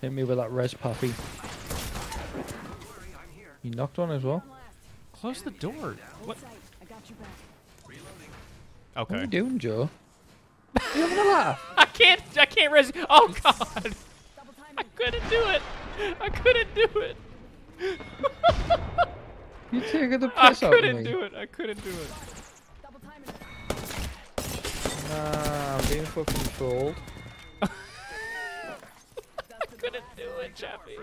Hit me with that res puppy. You knocked one as well. Close the door. What? I got your back. What are you doing, Joe? you having a laugh? I can't. I can't res. Oh God! I couldn't do it. I couldn't do it. You taking the I piss out of me. I couldn't do it. I couldn't do it. Double. Nah, I'm being fucking trolled. couldn't do it, Chappie.